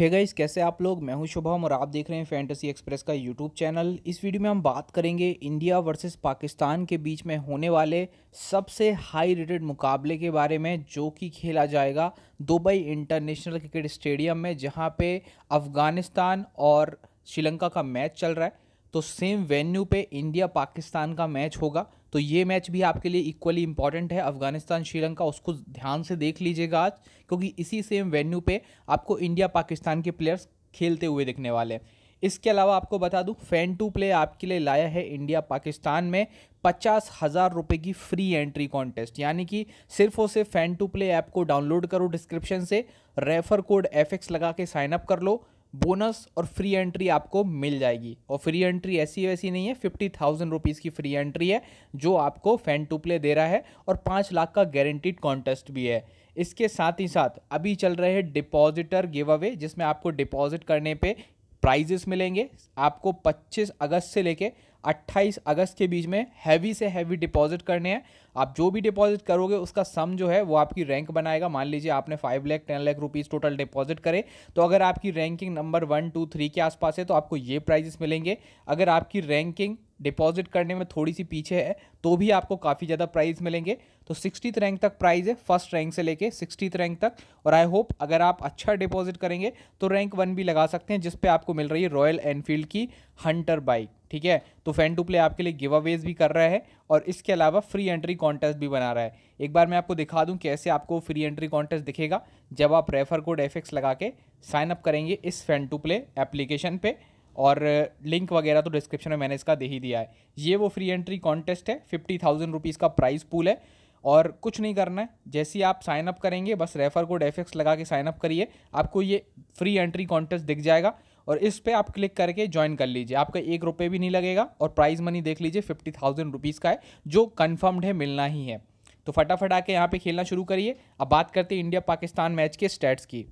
हे hey guys कैसे आप लोग? मैं हूँ शुभम और आप देख रहे हैं फैंटेसी एक्सप्रेस का यूट्यूब चैनल इस वीडियो में हम बात करेंगे इंडिया वर्सेस पाकिस्तान के बीच में होने वाले सबसे हाई रेटेड मुकाबले के बारे में, जो कि खेला जाएगा दुबई इंटरनेशनल क्रिकेट स्टेडियम में, जहाँ पे अफ़गानिस्तान और श्रीलंका का मैच चल रहा है। तो सेम वेन्यू पे इंडिया पाकिस्तान का मैच होगा। तो ये मैच भी आपके लिए इक्वली इंपॉर्टेंट है। अफ़गानिस्तान, श्रीलंका, उसको ध्यान से देख लीजिएगा आज, क्योंकि इसी सेम वेन्यू पे आपको इंडिया पाकिस्तान के प्लेयर्स खेलते हुए दिखने वाले हैं। इसके अलावा आपको बता दूँ फ़ैन टू प्ले आपके लिए लाया है इंडिया पाकिस्तान में पचास हज़ार रुपये की फ्री एंट्री कॉन्टेस्ट यानी कि सिर्फ़ और सिर्फ़ फ़ैन टू प्ले ऐप को डाउनलोड करो डिस्क्रिप्शन से रेफर कोड FX लगा के साइन अप कर लो। बोनस और फ्री एंट्री आपको मिल जाएगी। और फ्री एंट्री ऐसी वैसी नहीं है फिफ्टी थाउज़ेंड रुपीज़ की फ्री एंट्री है, जो आपको फ़ैन टू प्ले दे रहा है और पाँच लाख का गारंटीड कॉन्टेस्ट भी है। इसके साथ ही साथ अभी चल रहे हैं डिपॉजिटर गिव अवे जिसमें आपको डिपॉजिट करने पे प्राइजेस मिलेंगे। आपको 25 अगस्त से लेके 28 अगस्त के बीच में हैवी से हैवी डिपॉजिट करने हैं। आप जो भी डिपॉजिट करोगे, उसका सम जो है, वो आपकी रैंक बनाएगा। मान लीजिए आपने five lakh ten lakh rupees total deposit करे तो अगर आपकी ranking number one two three के आसपास है तो आपको ये प्राइजेस मिलेंगे। अगर आपकी रैंकिंग डिपॉजिट करने में थोड़ी सी पीछे है तो भी आपको काफ़ी ज़्यादा प्राइस मिलेंगे। तो सिक्सटीथ रैंक तक प्राइस है फ़र्स्ट रैंक से लेके सिक्सटीथ रैंक तक। और आई होप अगर आप अच्छा डिपॉजिट करेंगे तो रैंक वन भी लगा सकते हैं, जिस पे आपको मिल रही है रॉयल एनफील्ड की हंटर बाइक ठीक है? तो फ़ैन टू प्ले आपके लिए गिव अवेज भी कर रहा है, और इसके अलावा फ्री एंट्री कॉन्टेस्ट भी बना रहा है। एक बार मैं आपको दिखा दूँ कैसे आपको फ्री एंट्री कॉन्टेस्ट दिखेगा। जब आप रेफर कोड एफ़ लगा के साइन अप करेंगे इस फ़ैन टू प्ले एप्लीकेशन पे और लिंक वगैरह तो डिस्क्रिप्शन में मैंने इसका दे ही दिया है। ये वो फ्री एंट्री कॉन्टेस्ट है फिफ्टी थाउज़ेंड रुपीज़ का प्राइस पूल है और कुछ नहीं करना है। जैसे ही आप साइन अप करेंगे, बस रेफर कोड एफ़ लगा के साइन अप करिए, आपको ये फ्री एंट्री कॉन्टेस्ट दिख जाएगा। और इस पर आप क्लिक करके ज्वाइन कर लीजिए। आपका एक रुपये भी नहीं लगेगा और प्राइज़ मनी देख लीजिए फिफ्टी थाउज़ेंड रुपीज़ का है, जो कन्फर्म्ड है, मिलना ही है। तो फटाफट आके यहाँ पे खेलना शुरू करिए। अब बात करते हैं इंडिया पाकिस्तान मैच के स्टैट्स की।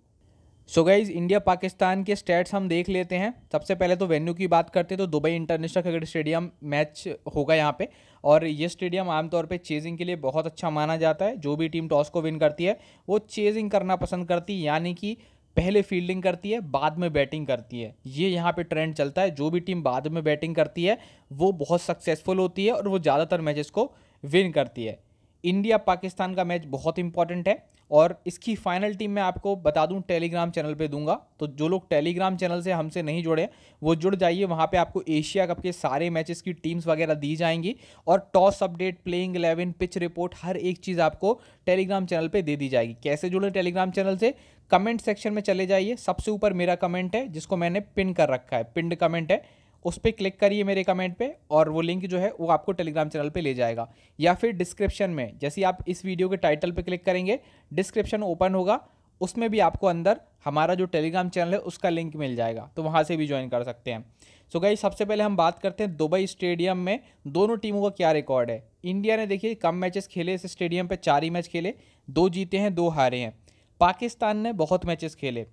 सो गाइज़ इंडिया पाकिस्तान के स्टैट्स हम देख लेते हैं। सबसे पहले तो वेन्यू की बात करते हैं तो Dubai International Cricket Stadium match होगा यहाँ पे। और ये स्टेडियम आमतौर पे चेजिंग के लिए बहुत अच्छा माना जाता है। जो भी टीम टॉस को विन करती है, वो चेजिंग करना पसंद करती है। यानी कि पहले फील्डिंग करती है, बाद में बैटिंग करती है। ये यहाँ पे ट्रेंड चलता है, जो भी टीम बाद में बैटिंग करती है, वो बहुत सक्सेसफुल होती है और वो ज़्यादातर मैचेस को विन करती है। इंडिया पाकिस्तान का मैच बहुत इंपॉर्टेंट है और इसकी फाइनल टीम मैं आपको बता दूँ टेलीग्राम चैनल पे दूँगा। तो जो लोग टेलीग्राम चैनल से हमसे नहीं जुड़े, वो जुड़ जाइए। वहाँ पे आपको एशिया कप के सारे मैचेस की टीम्स वगैरह दी जाएँगी और toss update playing eleven pitch report हर एक चीज़ आपको टेलीग्राम चैनल पर दे दी जाएगी। कैसे जुड़े टेलीग्राम चैनल से? कमेंट सेक्शन में चले जाइए। सबसे ऊपर मेरा कमेंट है, जिसको मैंने पिन कर रखा है। पिंड कमेंट है, उस पर क्लिक करिए मेरे कमेंट पे, और वो लिंक जो है, वो आपको टेलीग्राम चैनल पे ले जाएगा। या फिर डिस्क्रिप्शन में, जैसे आप इस वीडियो के टाइटल पे क्लिक करेंगे, डिस्क्रिप्शन ओपन होगा, उसमें भी आपको अंदर हमारा जो टेलीग्राम चैनल है, उसका लिंक मिल जाएगा। तो वहाँ से भी ज्वाइन कर सकते हैं। सो गई सबसे पहले हम बात करते हैं दुबई स्टेडियम में, दोनों टीमों का क्या रिकॉर्ड है? इंडिया ने देखिए, कम मैचेस खेले, इस स्टेडियम पर चार ही मैच खेले, दो जीते हैं, दो हारे हैं। पाकिस्तान ने बहुत मैचेस खेले।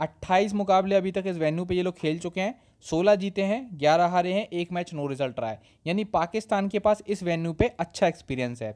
28 मुकाबले अभी तक इस वेन्यू पे ये लोग खेल चुके हैं। 16 जीते हैं 11 हारे हैं, एक मैच नो रिज़ल्ट रहा है। यानी पाकिस्तान के पास इस वेन्यू पे अच्छा एक्सपीरियंस है।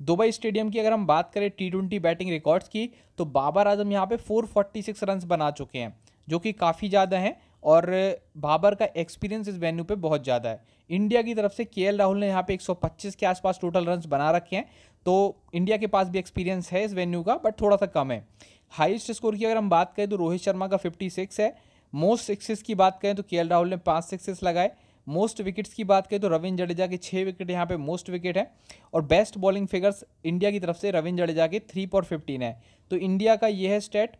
दुबई स्टेडियम की अगर हम बात करें टी ट्वेंटी बैटिंग रिकॉर्ड्स की तो बाबर आज़म यहाँ पे 446 रन्स बना चुके हैं, जो कि काफ़ी ज़्यादा हैं और बाबर का एक्सपीरियंस इस वेन्यू पे बहुत ज़्यादा है। इंडिया की तरफ़ से के राहुल ने यहाँ पे 125 के आसपास टोटल रन बना रखे हैं। तो इंडिया के पास भी एक्सपीरियंस है इस वेन्यू का बट थोड़ा सा कम है। हाईएस्ट स्कोर की अगर हम बात करें तो रोहित शर्मा का 56 है। मोस्ट सिक्सेस की बात करें तो के राहुल ने पाँच सिक्सेस लगाए। मोस्ट विकेट्स की बात करें तो रविंद्र जडेजा के छः विकेट यहाँ पे मोस्ट विकेट है। और बेस्ट बॉलिंग फिगर्स इंडिया की तरफ़ से रविंद्र जडेजा के थ्री पॉइंट फिफ्टीन है। तो इंडिया का ये है स्टेट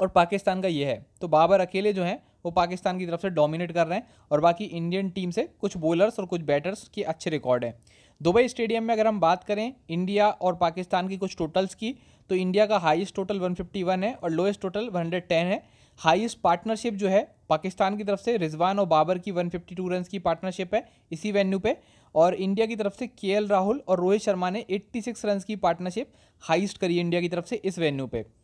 और पाकिस्तान का ये है। तो बाबर अकेले जो हैं वो पाकिस्तान की तरफ़ से डोमिनेट कर रहे हैं और बाकी इंडियन टीम से कुछ बॉलर्स और कुछ बैटर्स के अच्छे रिकॉर्ड हैं। दुबई स्टेडियम में अगर हम बात करें इंडिया और पाकिस्तान की कुछ टोटल्स की तो इंडिया का हाईएस्ट टोटल 151 है और लोएस्ट टोटल 110 है। हाईएस्ट पार्टनरशिप जो है, पाकिस्तान की तरफ़ से रिजवान और बाबर की 152 रन की पार्टनरशिप है इसी वेन्यू पे। और इंडिया की तरफ़ से के राहुल और रोहित शर्मा ने 86 रन की पार्टनरशिप हाईएस्ट करी इंडिया की तरफ़ से इस वेन्यू पे।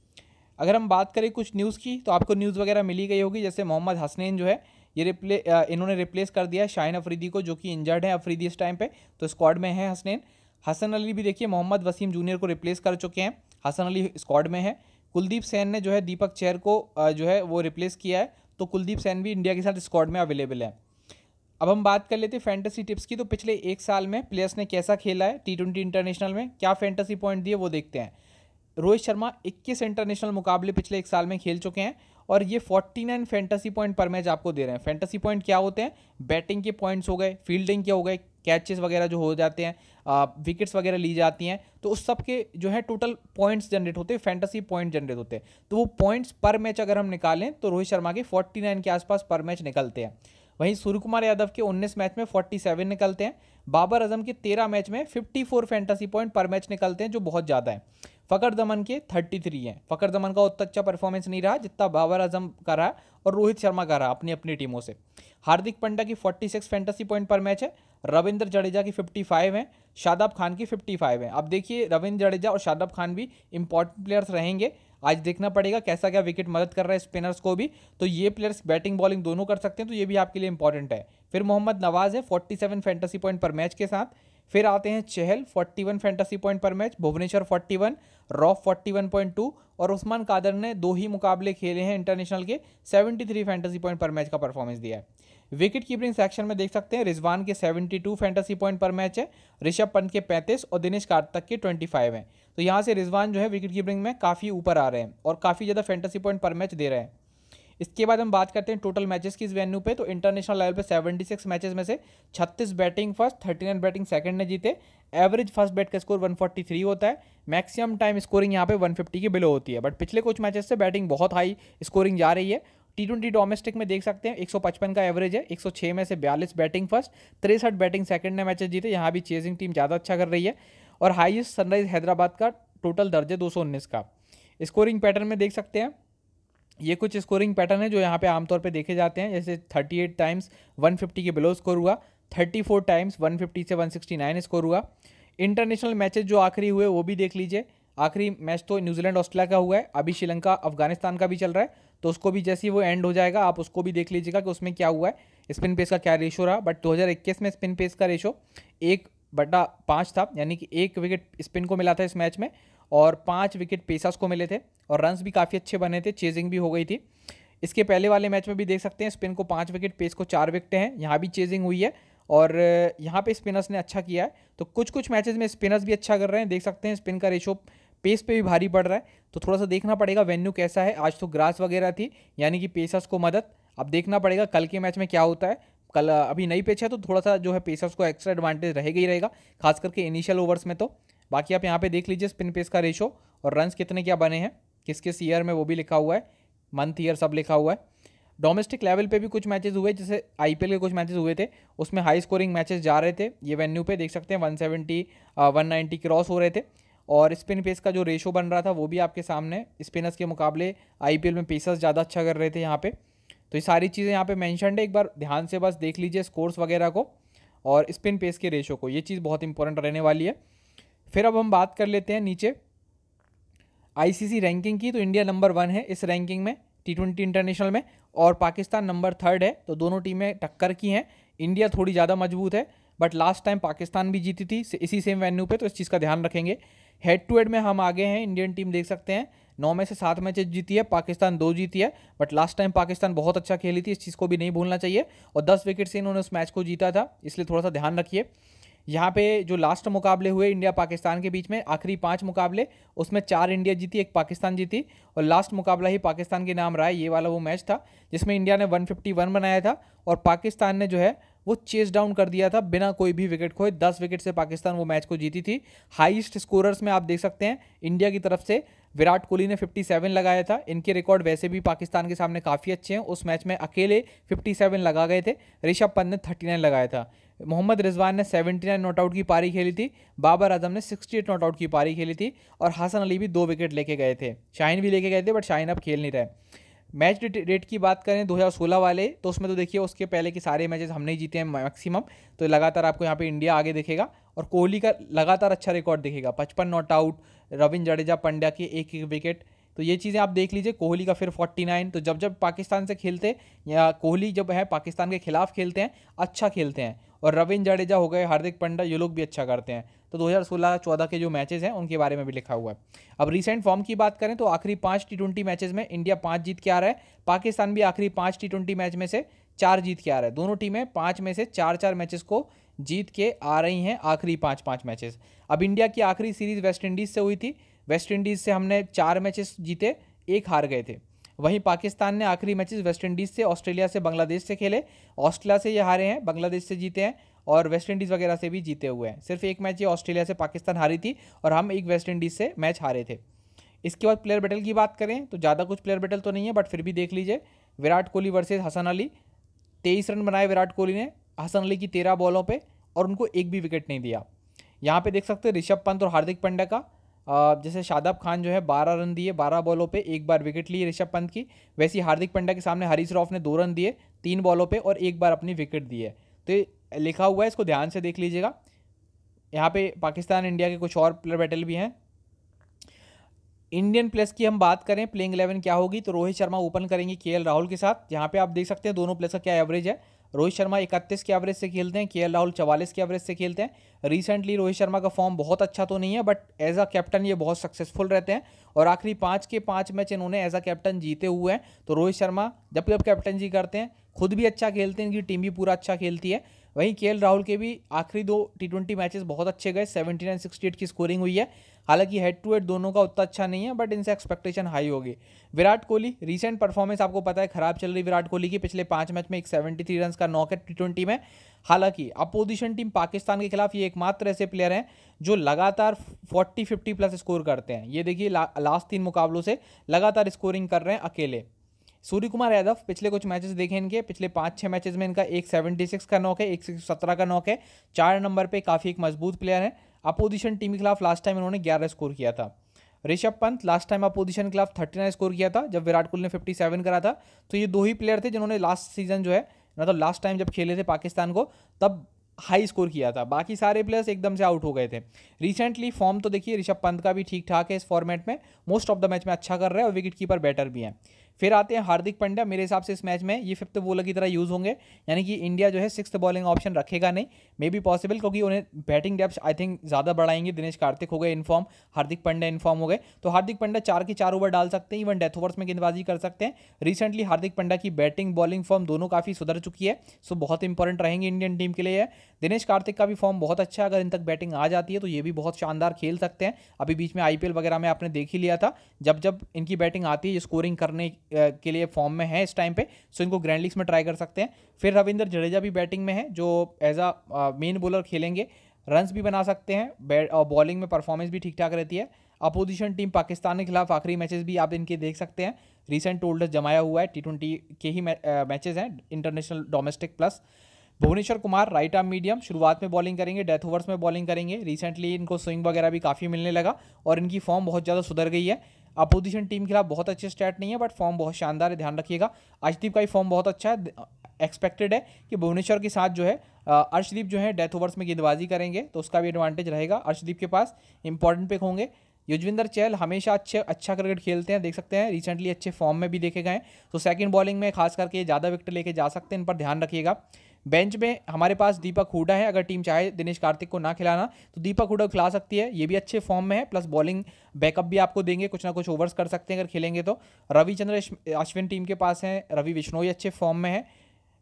अगर हम बात करें कुछ न्यूज़ की तो आपको न्यूज़ वगैरह मिली गई होगी, जैसे मोहम्मद हसनैन जो है, ये रिप्ले इन्होंने रिप्लेस कर दिया शाहिन अफरीदी को, जो कि इंजर्ड है अफरीदी इस टाइम पे तो स्क्वाड में है हसनैन। हसन अली भी देखिए, मोहम्मद वसीम जूनियर को रिप्लेस कर चुके हैं। हसन अली स्क्वाड में है। कुलदीप सैन ने जो है, दीपक चेहर को जो है, वो रिप्लेस किया है तो कुलदीप सैन भी इंडिया के साथ स्क्वाड में अवेलेबल है। अब हम बात कर लेते हैं फैंटेसी टिप्स की तो पिछले एक साल में प्लेयर्स ने कैसा खेला है टी ट्वेंटी इंटरनेशनल में, क्या फैंटेसी पॉइंट दिए, वो देखते हैं। रोहित शर्मा 21 इंटरनेशनल मुकाबले पिछले एक साल में खेल चुके हैं और ये 49 फैंटेसी पॉइंट पर मैच आपको दे रहे हैं। फैंटेसी पॉइंट क्या होते हैं? बैटिंग के पॉइंट्स हो गए, फील्डिंग के हो गए, कैचेस वगैरह जो हो जाते हैं विकेट्स वगैरह ली जाती हैं तो उस सब के जो है टोटल पॉइंट्स जनरेट होते हैं, फैंटेसी पॉइंट जनरेट होते हैं। तो वो पॉइंट्स पर मैच अगर हम निकालें तो रोहित शर्मा के 49 के आसपास पर मैच निकलते हैं। वहीं सूर्य कुमार यादव के 19 मैच में 47 निकलते हैं, बाबर आज़म के 13 मैच में 54 फैंटेसी पॉइंट पर मैच निकलते हैं, जो बहुत ज़्यादा है। फ़कर दमन के 33 हैं। फ़कर दमन का उतना अच्छा परफॉर्मेंस नहीं रहा, जितना बाबर आज़म का रहा और रोहित शर्मा का रहा अपनी अपनी टीमों से। हार्दिक पंड्या की 46 फैंटेसी पॉइंट पर मैच है, रविंद्र जडेजा की 55 है, शादाब खान की 55 है। अब देखिए, रविंद्र जडेजा और शादाब खान भी इंपॉर्टेंट प्लेयर्स रहेंगे। आज देखना पड़ेगा कैसा क्या विकेट मदद कर रहा है स्पिनर्स को भी। तो ये प्लेयर्स बैटिंग बॉलिंग दोनों कर सकते हैं तो ये भी आपके लिए इंपॉर्टेंट है। फिर मोहम्मद नवाज़ है 47 फैंटेसी पॉइंट पर मैच के साथ। फिर आते हैं चहल 41 फैंटेसी पॉइंट पर मैच भुवनेश्वर 41 रॉफ 41.2 और उस्मान कादर ने दो ही मुकाबले खेले हैं इंटरनेशनल के 73 फैंटेसी पॉइंट पर मैच का परफॉर्मेंस दिया है। विकेट कीपिंग सेक्शन में देख सकते हैं, रिजवान के 72 फैंटेसी पॉइंट पर मैच है, ऋषभ पंत के 35 और दिनेश कार्तक के 25 हैं। तो यहाँ से रिजवान जो है, विकेट कीपिंग में काफ़ी ऊपर आ रहे हैं और काफ़ी ज़्यादा फैंटेसी पॉइंट पर मैच दे रहे हैं। इसके बाद हम बात करते हैं टोटल मैचेस की इस वेन्यू पे तो इंटरनेशनल लेवल पे 76 मैचेस में से 36 बैटिंग फ़र्स्ट 39 बैटिंग सेकंड ने जीते। एवरेज फ़र्स्ट बैट का स्कोर 143 होता है। मैक्सिमम टाइम स्कोरिंग यहाँ पे 150 के बिलो होती है। बट पिछले कुछ मैचेस से बैटिंग बहुत हाई स्कोरिंग जा रही है। टी ट्वेंटी डोमेस्टिक में देख सकते हैं 155 का एवरेज है। 106 में से बयालीस बैटिंग फ़र्स्ट तिरसठ बैटिंग सेकंड ने मैचेस जीते। यहाँ भी चेजिंग टीम ज़्यादा अच्छा कर रही है। और हाईएस्ट सनराइज हैदराबाद का टोटल दर्जे 219 का। स्कोरिंग पैटर्न में देख सकते हैं ये कुछ स्कोरिंग पैटर्न है जो यहाँ पे आमतौर पे देखे जाते हैं। जैसे 38 टाइम्स 150 के बिलो स्कोर हुआ 34 टाइम्स 150 से 169 स्कोर हुआ। इंटरनेशनल मैचेस जो आखिरी हुए, वो भी देख लीजिए। आखिरी मैच तो न्यूजीलैंड ऑस्ट्रेलिया का हुआ है, अभी श्रीलंका, अफ़गानिस्तान का भी चल रहा है। तो उसको भी जैसे ही वो एंड हो जाएगा, आप उसको भी देख लीजिएगा कि उसमें क्या हुआ है। स्पिन पेस का क्या रेशो रहा बट 2021 में स्पिन पेस का रेशो एक बटा पाँच था, यानी कि एक विकेट स्पिन को मिला था इस मैच में। और पाँच विकेट पेसर्स को मिले थे और रन्स भी काफ़ी अच्छे बने थे चेजिंग भी हो गई थी। इसके पहले वाले मैच में भी देख सकते हैं स्पिन को पाँच विकेट पेस को चार विकेटें हैं, यहाँ भी चेजिंग हुई है और यहाँ पे स्पिनर्स ने अच्छा किया है। तो कुछ कुछ मैचेस में स्पिनर्स भी अच्छा कर रहे हैं, देख सकते हैं स्पिन का रेशो पेस पे भी भारी पड़ रहा है। तो थोड़ा सा देखना पड़ेगा वेन्यू कैसा है, आज तो ग्रास वगैरह थी, यानी कि पेसर्स को मदद। अब देखना पड़ेगा कल के मैच में क्या होता है। कल अभी नई पिच है तो थोड़ा सा जो है पेसर्स को एक्स्ट्रा एडवांटेज रहेगा ही रहेगा, खास करके इनिशियल ओवर्स में तो। बाकी आप यहाँ पे देख लीजिए स्पिन पेस का रेशो और रन्स कितने क्या बने हैं, किस किस ईयर में वो भी लिखा हुआ है मंथ ईयर सब लिखा हुआ है। डोमेस्टिक लेवल पे भी कुछ मैचेस हुए, जैसे आईपीएल के कुछ मैचेस हुए थे, उसमें हाई स्कोरिंग मैचेस जा रहे थे, ये वेन्यू पे देख सकते हैं 170 190 क्रॉस हो रहे थे। और स्पिन पेस का जो रेशो बन रहा था, वो भी आपके सामने स्पिनर्स के मुकाबले आईपीएल में पेसर्स ज़्यादा अच्छा कर रहे थे यहाँ पे। तो ये सारी चीज़ें यहाँ पे मैंशन है, एक बार ध्यान से बस देख लीजिए स्कोर्स वगैरह को और स्पिन पेस के रेशो को, ये चीज़ बहुत इंपॉर्टेंट रहने वाली है। फिर अब हम बात कर लेते हैं नीचे। आईसीसी रैंकिंग की तो इंडिया नंबर वन है इस रैंकिंग में टी ट्वेंटी इंटरनेशनल में, और पाकिस्तान नंबर थर्ड है तो दोनों टीमें टक्कर की हैं। इंडिया थोड़ी ज़्यादा मज़बूत है बट लास्ट टाइम पाकिस्तान भी जीती थी इसी सेम वेन्यू पे तो इस चीज़ का ध्यान रखेंगे। हेड टू हेड में हम आगे हैं इंडियन टीम देख सकते हैं। नौ में से सात मैचेज जीती है, पाकिस्तान दो जीती है बट लास्ट टाइम पाकिस्तान बहुत अच्छा खेली थी, इस चीज़ को भी नहीं भूलना चाहिए। और दस विकेट से इन्होंने उस मैच को जीता था, इसलिए थोड़ा सा ध्यान रखिए। यहाँ पे जो लास्ट मुकाबले हुए इंडिया पाकिस्तान के बीच में, आखिरी पाँच मुकाबले, उसमें चार इंडिया जीती, एक पाकिस्तान जीती और लास्ट मुकाबला ही पाकिस्तान के नाम रहा है। ये वाला वो मैच था, जिसमें इंडिया ने 151 बनाया था और पाकिस्तान ने जो है, वो चेस डाउन कर दिया था बिना कोई भी विकेट खोए। दस विकेट से पाकिस्तान वो मैच को जीती थी। हाईएस्ट स्कोरर्स में आप देख सकते हैं, इंडिया की तरफ़ से विराट कोहली ने 57 लगाया था। इनके रिकॉर्ड वैसे भी पाकिस्तान के सामने काफ़ी अच्छे हैं। उस मैच में अकेले 57 लगा गए थे। ऋषभ पंत ने 39 लगाया था। मोहम्मद रिजवान ने 79 नॉट आउट की पारी खेली थी, बाबर आज़म ने 68 नॉट आउट की पारी खेली थी और हसन अली भी दो विकेट लेके गए थे। शाहीन भी लेके गए थे, बट शाहीन अब खेल नहीं रहे। मैच रेट की बात करें 2016 वाले तो उसमें तो देखिए उसके पहले के सारे मैचेस हमने ही जीते हैं मैक्सिमम तो लगातार आपको यहाँ पे इंडिया आगे दिखेगा और कोहली का लगातार अच्छा रिकॉर्ड दिखेगा। पचपन नॉट आउट रविंद्र जडेजा, पंड्या के एक एक विकेट तो ये चीज़ें आप देख लीजिए, कोहली का फिर 49 तो जब जब पाकिस्तान से खेलते या कोहली जब है, पाकिस्तान के खिलाफ खेलते हैं अच्छा खेलते हैं। और रविंद्र जडेजा हो गए, हार्दिक पांड्या, ये लोग भी अच्छा करते हैं। तो 2016-14 के जो मैचेस हैं, उनके बारे में भी लिखा हुआ है। अब रिसेंट फॉर्म की बात करें तो आखिरी पाँच टी ट्वेंटी मैचेस में इंडिया पाँच जीत के आ रहा है। पाकिस्तान भी आखिरी पाँच टी ट्वेंटी मैच में से चार जीत के आ रहा है। दोनों टीमें पाँच में से चार चार मैचेस को जीत के आ रही हैं, आखिरी पाँच पाँच मैचेस। अब इंडिया की आखिरी सीरीज़ वेस्ट इंडीज़ से हुई थी वेस्ट इंडीज़ से हमने चार मैचेस जीते, एक हार गए थे। वहीं पाकिस्तान ने आखिरी मैचेस वेस्ट इंडीज़ से, ऑस्ट्रेलिया से, बांग्लादेश से खेले। ऑस्ट्रेलिया से ये हारे हैं, बांग्लादेश से जीते हैं और वेस्ट इंडीज़ वगैरह से भी जीते हुए हैं। सिर्फ़ एक मैच ये ऑस्ट्रेलिया से पाकिस्तान हारी थी और हम एक वेस्ट इंडीज़ से मैच हारे थे। इसके बाद प्लेयर बैटल की बात करें तो ज़्यादा कुछ प्लेयर बैटल तो नहीं है, बट फिर भी देख लीजिए, विराट कोहली वर्सेज हसन अली। तेईस रन बनाए विराट कोहली ने, हसन अली की तेरह बॉलों पर और उनको एक भी विकेट नहीं दिया। यहाँ पे देख सकते हैं ऋषभ पंत और हार्दिक पांड्या का जैसे शादाब खान जो है बारह रन दिए, बारह बॉलों पे एक बार विकेट लिए ऋषभ पंत की। वैसे हार्दिक पंड्या के सामने हरीश रॉफ ने दो रन दिए, तीन बॉलों पे और एक बार अपनी विकेट दी है। तो लिखा हुआ है, इसको ध्यान से देख लीजिएगा। यहाँ पे पाकिस्तान इंडिया के कुछ और प्लेयर बैटल भी हैं। इंडियन प्लेस की हम बात करें प्लेइंग इलेवन क्या होगी? तो रोहित शर्मा ओपन करेंगे के राहुल के साथ। यहाँ पे आप देख सकते हैं दोनों प्लेस का क्या एवरेज है। रोहित शर्मा इकतीस के एवरेज से खेलते हैं, के राहुल चवालीस के एवरेज से खेलते हैं। रिसेंटली रोहित शर्मा का फॉर्म बहुत अच्छा तो नहीं है बट एज अ कैप्टन ये बहुत सक्सेसफुल रहते हैं। और आखिरी पाँच के पाँच मैच इन्होंने एज अ कैप्टन जीते हुए हैं। तो रोहित शर्मा जब जब कैप्टन जी करते हैं, खुद भी अच्छा खेलते हैं, इनकी टीम भी पूरा अच्छा खेलती है। वहीं के राहुल के भी आखिरी दो टी ट्वेंटी बहुत अच्छे गए सेवेंटी नाइन सिक्सटी एट की स्कोरिंग हुई है। हालाँकि हेड टू हेड दोनों का उतना अच्छा नहीं है बट इनसे एक्सपेक्टेशन हाई होगी। विराट कोहली रीसेंट परफॉर्मेंस आपको पता है खराब चल रही विराट कोहली की पिछले पाँच मैच में एक सेवेंटी थ्री रन का नॉक है टी ट्वेंटी में। हालाँकि अपोजिशन टीम पाकिस्तान के खिलाफ ये एकमात्र ऐसे प्लेयर हैं जो लगातार 40 50 प्लस स्कोर करते हैं। ये देखिए ला, लास्ट तीन मुकाबलों से लगातार स्कोरिंग कर रहे हैं अकेले। सूर्य कुमार यादव पिछले कुछ मैचेस देखे इनके पिछले पाँच छः मैचेस में इनका एक सेवेंटी सिक्स का नॉक है एक सत्रह का नॉक है। चार नंबर पे काफ़ी एक मज़बूत प्लेयर है। अपोजिशन टीम के खिलाफ लास्ट टाइम इन्होंने ग्यारह स्कोर किया था। Rishabh Pant last time opposition के खिलाफ थर्टी नाइन स्कोर किया था, जब विराट कोहली ने फिफ्टी सेवन करा था। तो ये दो ही प्लेयर थे जिन्होंने लास्ट सीज़न जो है मतलब लास्ट टाइम जब खेले थे पाकिस्तान को, तब हाई स्कोर किया था। बाकी सारे प्लेयर्स एकदम से आउट हो गए थे। रिसेंटली फॉर्म तो देखिए, ऋषभ पंत का भी ठीक ठाक है इस फॉर्मेट में। मोस्ट ऑफ़ द मैच में अच्छा कर रहे हैं और विकेट कीपर बेटर भी है। फिर आते हैं हार्दिक पंड्या, मेरे हिसाब से इस मैच में ये फिफ्थ बॉलर की तरह यूज़ होंगे, यानी कि इंडिया जो है सिक्स बॉलिंग ऑप्शन रखेगा नहीं मे बी पॉसिबल क्योंकि उन्हें बैटिंग डेप्थ आई थिंक ज़्यादा बढ़ाएँगे, दिनेश कार्तिक हो गए इन्फॉर्म हार्दिक पांड्या इन्फॉर्म हो गए तो हार्दिक पांड्या चार के चार ओवर डाल सकते हैं इवन डेथ ओवर्स में गेंदबाजी कर सकते हैं। रिसेंटली हार्दिक पांड्या की बैटिंग बॉलिंग फॉर्म दोनों काफ़ी सुधर चुकी है सो बहुत इंपॉर्टेंट रहेंगे इंडियन टीम के लिए। दिनेश कार्तिक का भी फॉर्म बहुत अच्छा है, अगर इन तक बैटिंग आ जाती है तो ये भी बहुत शानदार खेल सकते हैं। अभी बीच में आईपीएल वगैरह में आपने देख ही लिया था, जब जब इनकी बैटिंग आती है स्कोरिंग करने के लिए फॉर्म में है इस टाइम पे सो इनको ग्रैंड लीग्स में ट्राई कर सकते हैं। फिर रविंद्र जडेजा भी बैटिंग में है, जो एज अ मेन बॉलर खेलेंगे। रन्स भी बना सकते हैं बैट और बॉलिंग में परफॉर्मेंस भी ठीक ठाक रहती है। अपोजिशन टीम पाकिस्तान के खिलाफ आखिरी मैचेस भी आप इनके देख सकते हैं। रिसेंट होल्डर्स जमाया हुआ है टी ट्वेंटी के ही मैचेस हैं international domestic plus Bhuvneshwar Kumar right arm medium शुरुआत में बॉलिंग करेंगे डेथ ओवर्स में बॉलिंग करेंगे। रिसेंटली इनको स्विंग वगैरह भी काफ़ी मिलने लगा और इनकी फॉर्म बहुत ज़्यादा सुधर गई है। अपोजिशन टीम के खिलाफ बहुत अच्छे स्टैट नहीं है बट फॉर्म बहुत शानदार है, ध्यान रखिएगा। अर्शदीप का ही फॉर्म बहुत अच्छा है एक्सपेक्टेड है कि भुवनेश्वर के साथ जो है अर्शदीप जो है डेथ ओवर्स में गेंदबाजी करेंगे तो उसका भी एडवांटेज रहेगा। अर्शदीप के पास इंपॉर्टेंट पिक होंगे। युजविंदर चहल हमेशा अच्छे अच्छा क्रिकेट खेलते हैं, देख सकते हैं। रिसेंटली अच्छे फॉर्म में भी देखे गए हैं। तो सेकंड बॉलिंग में खास करके ज़्यादा विकेट लेके जा सकते हैं, इन पर ध्यान रखिएगा। बेंच में हमारे पास दीपक हुडा है। अगर टीम चाहे दिनेश कार्तिक को ना खिलाना तो दीपक हुडा खिला सकती है। ये भी अच्छे फॉर्म में है, प्लस बॉलिंग बैकअप भी आपको देंगे। कुछ ना कुछ ओवर्स कर सकते हैं अगर खेलेंगे तो। रविचंद्र अश्विन टीम के पास हैं। रवि बिश्नोई अच्छे फॉर्म में है।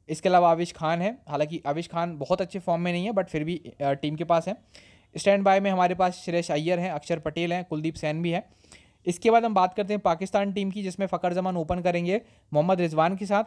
इसके अलावा आविश खान है। हालाँकि आविश खान बहुत अच्छे फॉर्म में नहीं है, बट फिर भी टीम के पास है। स्टैंड बाय में हमारे पास श्रेष अय्यर हैं, अक्षर पटेल हैं, कुलदीप सैन भी है। इसके बाद हम बात करते हैं पाकिस्तान टीम की, जिसमें फ़कर जमान ओपन करेंगे मोहम्मद रिजवान के साथ।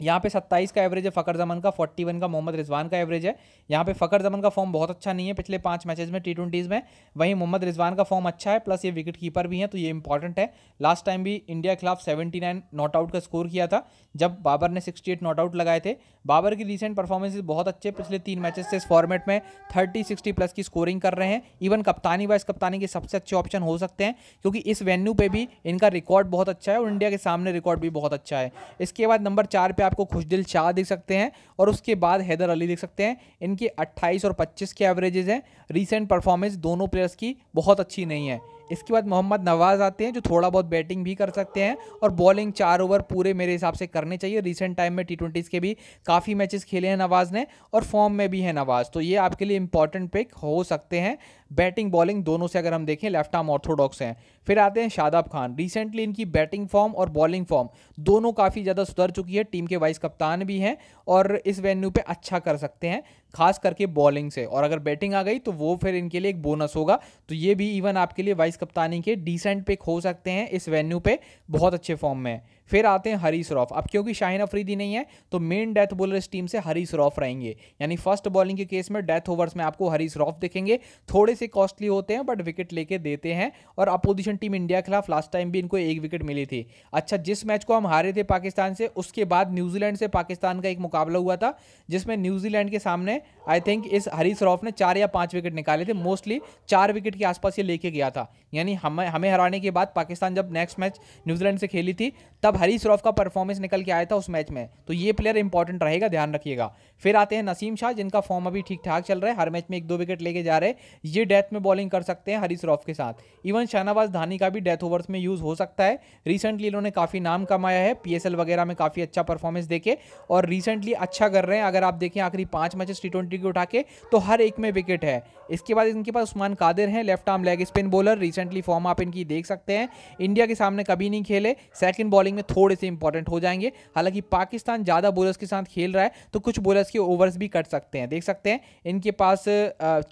यहाँ पे 27 का एवरेज है फ़कर जमन का 41 का, मोहम्मद रिजवान का एवरेज है। यहाँ पे फ़कर जमन का फॉर्म बहुत अच्छा नहीं है, पिछले पाँच मैचेस में टी ट्वेंटीज़ में। वहीं मोहम्मद रिजवान का फॉर्म अच्छा है प्लस ये विकेट कीपर भी हैं तो ये इंपॉर्टेंट है। लास्ट टाइम भी इंडिया के खिलाफ 79 नॉट आउट का स्कोर किया था, जब बाबर ने 68 नॉट आउट लगाए थे। बाबर की रिसेंट परफॉर्मेंस बहुत अच्छे पिछले तीन मैचेस से इस फॉर्मेट में थर्टी सिक्सटी प्लस की स्कोरिंग कर रहे हैं। इवन कप्तानी वाइस कप्तानी के सबसे अच्छे ऑप्शन हो सकते हैं, क्योंकि इस वेन्यू पे भी इनका रिकॉर्ड बहुत अच्छा है और इंडिया के सामने रिकॉर्ड भी बहुत अच्छा है। इसके बाद नंबर चार पर आपको खुशदिल शाह दिख सकते हैं और उसके बाद हैदर अली दिख सकते हैं। इनके 28 और 25 के एवरेजेस हैं। रीसेंट परफॉर्मेंस दोनों प्लेयर्स की बहुत अच्छी नहीं है। इसके बाद मोहम्मद नवाज़ आते हैं, जो थोड़ा बहुत बैटिंग भी कर सकते हैं और बॉलिंग चार ओवर पूरे मेरे हिसाब से करने चाहिए। रिसेंट टाइम में टी के भी काफ़ी मैचेस खेले हैं नवाज़ ने और फॉर्म में भी है नवाज़। तो ये आपके लिए इंपॉर्टेंट पिक हो सकते हैं। बैटिंग बॉलिंग दोनों से अगर हम देखें लेफ़्ट आर्म ऑर्थोडॉक्स हैं। फिर आते हैं शादाब खान। रिसेंटली इनकी बैटिंग फॉर्म और बॉलिंग फॉर्म दोनों काफ़ी ज़्यादा सुधर चुकी है। टीम के वाइस कप्तान भी हैं और इस वेन्यू पे अच्छा कर सकते हैं, खास करके बॉलिंग से। और अगर बैटिंग आ गई तो वो फिर इनके लिए एक बोनस होगा। तो ये भी इवन आपके लिए वाइस कप्तानी के डिसेंट पिक हो सकते हैं इस वेन्यू पे, बहुत अच्छे फॉर्म में। फिर आते हैं हरी श्रॉफ अब क्योंकि शाहिन अफरीदी नहीं है तो मेन डेथ बॉलर इस टीम से हरी श्रॉफ रहेंगे। यानी फ़र्स्ट बॉलिंग के केस में डेथ ओवर्स में आपको हरी श्रॉफ दिखेंगे। थोड़े से कॉस्टली होते हैं बट विकेट लेके देते हैं। और अपोजिशन टीम इंडिया के खिलाफ लास्ट टाइम भी इनको एक विकेट मिली थी। अच्छा जिस मैच को हम हारे थे पाकिस्तान से, उसके बाद न्यूजीलैंड से पाकिस्तान का एक मुकाबला हुआ था, जिसमें न्यूजीलैंड के सामने आई थिंक इस हरी श्रॉफ ने चार या पाँच विकेट निकाले थे। मोस्टली चार विकेट के आसपास ये लेके गया था। यानी हमें हमें हराने के बाद पाकिस्तान जब नेक्स्ट मैच न्यूजीलैंड से खेली थी, तब हरीश रॉफ का परफॉर्मेंस निकल के आया था उस मैच में तो ये प्लेयर इंपॉर्टेंट रहेगा, ध्यान रखिएगा। फिर आते हैं नसीम शाह, जिनका फॉर्म अभी ठीक ठाक चल रहा है, हर मैच में एक दो विकेट लेके जा रहे ये डेथ में बॉलिंग कर सकते हैं हरीश रॉफ के साथ। इवन शाहनवाज धानी का भी डेथ ओवर्स में यूज़ हो सकता है। रिसेंटली इन्होंने काफ़ी नाम कमाया है पीएसएल वगैरह में काफ़ी अच्छा परफॉर्मेंस देखे, और रिसेंटली अच्छा कर रहे हैं। अगर आप देखें आखिरी पाँच मैचेस टी ट्वेंटी के उठा के तो हर एक में विकेट है। इसके बाद इनके पास उस्मान कादिर हैं left arm leg spin bowler recently form आप इनकी देख सकते हैं। इंडिया के सामने कभी नहीं खेले। सेकंड बॉलिंग में थोड़े से इंपॉर्टेंट हो जाएँगे। हालाँकि पाकिस्तान ज़्यादा बॉलर्स के साथ खेल रहा है तो कुछ बॉलर्स के ओवर्स भी कट सकते हैं। देख सकते हैं, इनके पास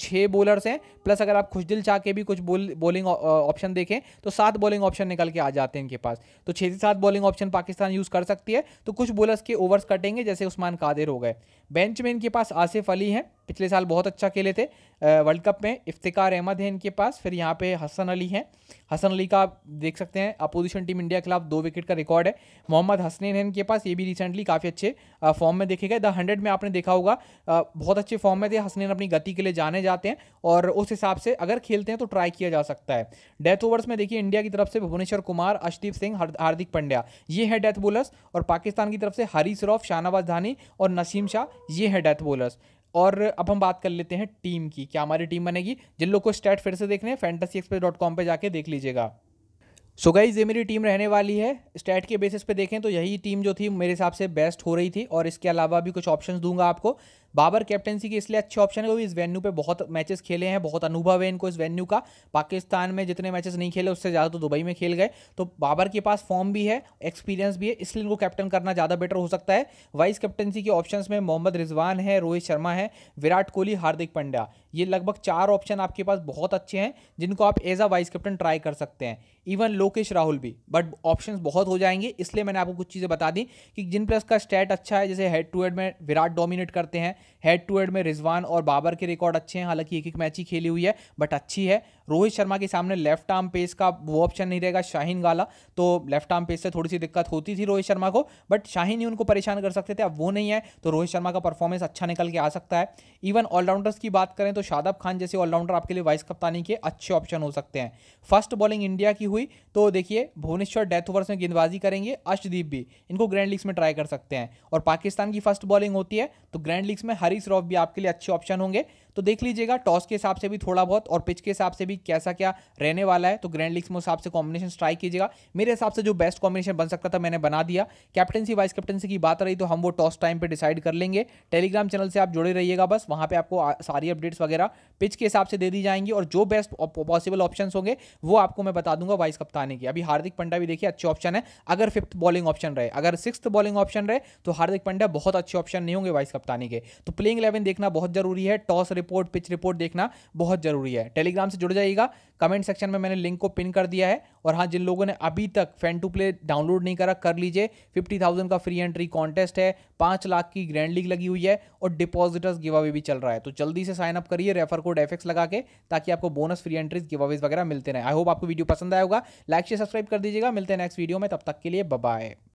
छः बॉलर्स हैं प्लस अगर आप खुशदिल चाह के भी कुछ बॉलिंग ऑप्शन देखें तो सात बॉलिंग ऑप्शन निकल के आ जाते हैं इनके पास। तो छः से सात बॉलिंग ऑप्शन पाकिस्तान यूज़ कर सकती है। तो कुछ बॉलर्स के ओवर्स कटेंगे, जैसे उस्मान कादिर हो गए। बेंच में इनके पास आसिफ अली हैं। पिछले साल बहुत अच्छा खेले थे वर्ल्ड कप में। इफ्तिकार अहमद है इनके पास, फिर यहाँ पे हसन अली हैं। हसन अली का आप देख सकते हैं, अपोजिशन टीम इंडिया के खिलाफ दो विकेट का रिकॉर्ड है। मोहम्मद हसनैन है इनके पास, ये भी रिसेंटली काफ़ी अच्छे फॉर्म में देखे गए। द हंड्रेड में आपने देखा होगा बहुत अच्छे फॉर्म में थे। हसनैन अपनी गति के लिए जाने जाते हैं और उस हिसाब से अगर खेलते हैं तो ट्राई किया जा सकता है। डेथ ओवर्स में देखिए, इंडिया की तरफ़ से भुवनेश्वर कुमार, अशदीप सिंह हार्दिक पंड्या, ये है डेथ बॉलर्स और पाकिस्तान की तरफ़ से हरीश रॉफ, शाहनवाज धानी और नसीम शाह, ये है डेथ बॉलर्स और अब हम बात कर लेते हैं टीम की, क्या हमारी टीम बनेगी? जिन लोग को स्टैट फिर से देखने हैं फैंटसी एक्सप्रेस डॉट कॉम पर जाके देख लीजिएगा। सो गाइज़ ये मेरी टीम रहने वाली है। स्टैट के बेसिस पे देखें तो यही टीम जो थी मेरे हिसाब से बेस्ट हो रही थी और इसके अलावा भी कुछ ऑप्शंस दूँगा आपको। बाबर कैप्टनसी के इसलिए अच्छे ऑप्शन है क्योंकि इस वेन्यू पे बहुत मैचेस खेले हैं, बहुत अनुभव है इनको इस वेन्यू का। पाकिस्तान में जितने मैचेस नहीं खेले, उससे ज़्यादा तो दुबई में खेल गए। तो बाबर के पास फॉर्म भी है एक्सपीरियंस भी है, इसलिए इनको कैप्टन करना ज़्यादा बेटर हो सकता है। वाइस कैप्टनसी के ऑप्शन में मोहम्मद रिजवान है, रोहित शर्मा है, विराट कोहली, हार्दिक पंड्या। ये लगभग चार ऑप्शन आपके पास बहुत अच्छे हैं, जिनको आप as a vice captain try कर सकते हैं। इवन लोकेश राहुल भी. बट ऑप्शन बहुत हो जाएँगे, इसलिए मैंने आपको कुछ चीज़ें बता दी कि जिन प्लेयर्स का स्टैट अच्छा है, जैसे हेड टू हेड में विराट डोमिनेट करते हैं हेड टू हेड में रिजवान और बाबर के रिकॉर्ड अच्छे हैं, हालाँकि एक एक मैच ही खेली हुई है बट अच्छी है. रोहित शर्मा के सामने लेफ़्ट आर्म पेस का वो ऑप्शन नहीं रहेगा, शाहीन गाला। तो लेफ़्ट आर्म पेस से थोड़ी सी दिक्कत होती थी रोहित शर्मा को बट शाहीन ही उनको परेशान कर सकते थे, अब वो नहीं है। तो रोहित शर्मा का परफॉर्मेंस अच्छा निकल के आ सकता है। इवन ऑलराउंडर्स की बात करें तो शादाब खान जैसे ऑलराउंडर आपके लिए वाइस कप्तानी के अच्छे ऑप्शन हो सकते हैं। फ़र्स्ट बॉलिंग इंडिया की हुई तो देखिए, भुवनेश्वर डेथ ओवर्स में गेंदबाजी करेंगे, अशदीप भी। इनको ग्रैंड लीग्स में ट्राई कर सकते हैं। और पाकिस्तान की फ़र्स्ट बॉलिंग होती है तो ग्रैंड लीग्स में हरीश रॉफ भी आपके लिए अच्छे ऑप्शन होंगे। तो देख लीजिएगा, टॉस के हिसाब से भी थोड़ा बहुत और पिच के हिसाब से भी कैसा क्या रहने वाला है तो ग्रैंड लीग्स में हिसाब से कॉम्बिनेशन स्ट्राइक कीजिएगा। मेरे हिसाब से जो बेस्ट कॉम्बिनेशन बन सकता था, मैंने बना दिया। कैप्टनसी वाइस कैप्टनसी की बात रही तो हम वो टॉस टाइम पर डिसाइड कर लेंगे। टेलीग्राम चैनल से आप जुड़े रहिएगा बस, वहाँ पर आपको सारी अपडेट्स वगैरह पिच के हिसाब से दे दी जाएँगी और जो बेस्ट पॉसिबल ऑप्शन होंगे, वो आपको मैं बता दूँगा वाइस कप्तानी की। अभी हार्दिक पंड्या भी देखिए, अच्छे ऑप्शन है। अगर फिफ्थ बॉलिंग ऑप्शन रहे, अगर सिक्स बॉलिंग ऑप्शन रहे तो हार्दिक पंड्या बहुत अच्छे ऑप्शन नहीं होंगे वाइस कप्तानी के। तो प्लेइंग इलेवन देखना बहुत ज़रूरी है टॉस रिपोर्ट, पिच रिपोर्ट देखना बहुत ज़रूरी है। टेलीग्राम से जुड़ जाइएगा। कमेंट सेक्शन में मैंने लिंक को पिन कर दिया है। और हाँ जिन लोगों ने अभी तक फ़ैन टू प्ले डाउनलोड नहीं करा, कर लीजिए। फिफ्टी थाउज़ेंड का फ्री एंट्री कॉन्टेस्ट है। पाँच लाख की ग्रैंड लीग लगी हुई है। और डिपॉजिटर्स गिव अवे भी चल रहा है। तो जल्दी से साइन अप करिए रेफर कोड एफ़ लगा के, ताकि आपको bonus free entries giveaways वगैरह मिलते रहे। आई होप आपको वीडियो पसंद आएगा लाइक से सब्सक्राइब कर दीजिएगा। मिलते हैं नेक्स्ट वीडियो में। तब तक के लिए बाय